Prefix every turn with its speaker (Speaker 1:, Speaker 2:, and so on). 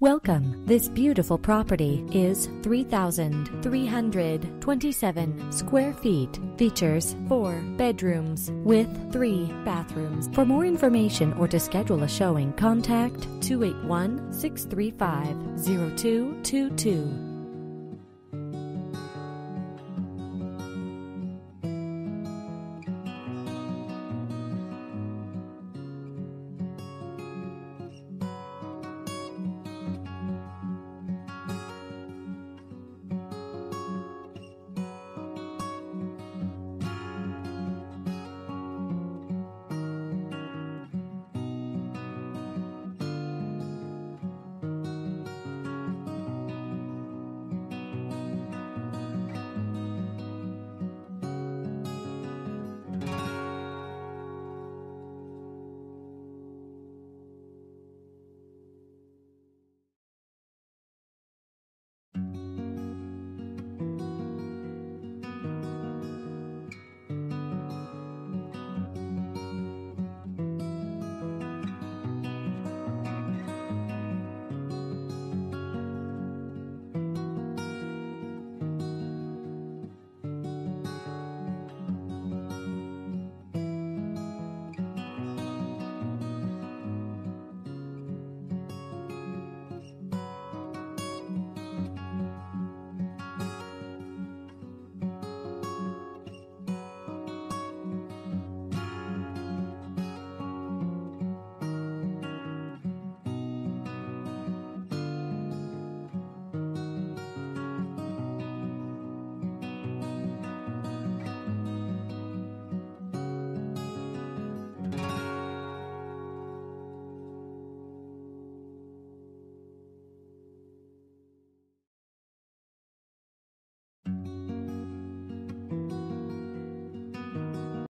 Speaker 1: Welcome. This beautiful property is 3,327 square feet. Features four bedrooms with three bathrooms. For more information or to schedule a showing, contact 281 635 0222.